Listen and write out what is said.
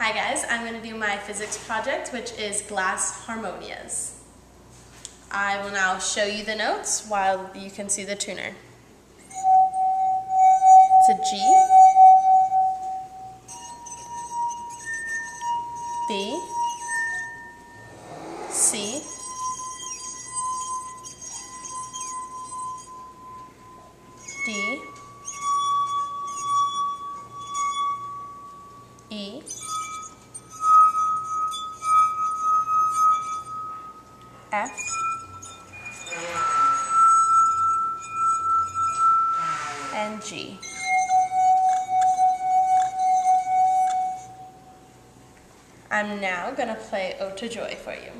Hi guys, I'm going to do my physics project which is glass harmonics. I will now show you the notes while you can see the tuner. It's a G, B, C, D, E, F, and G. I'm now going to play Ode to Joy for you.